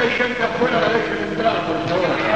hay gente afuera, la dejen entrar, por favor.